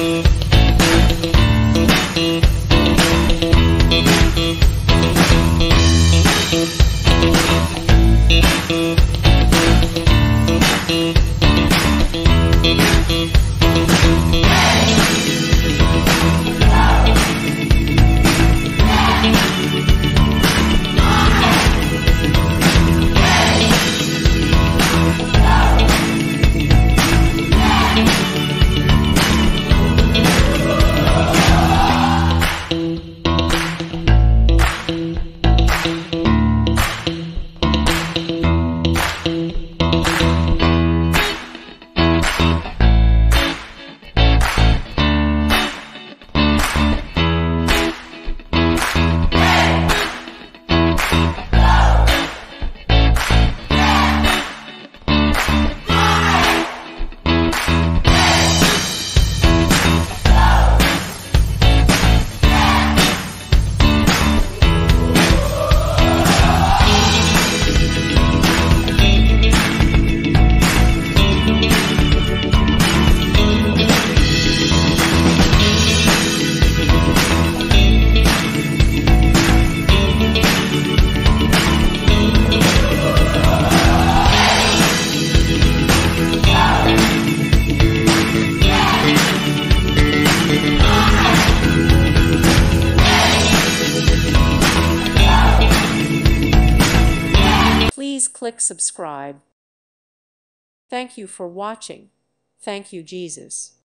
Thank you. Please click subscribe. Thank you for watching. Thank you, Jesus.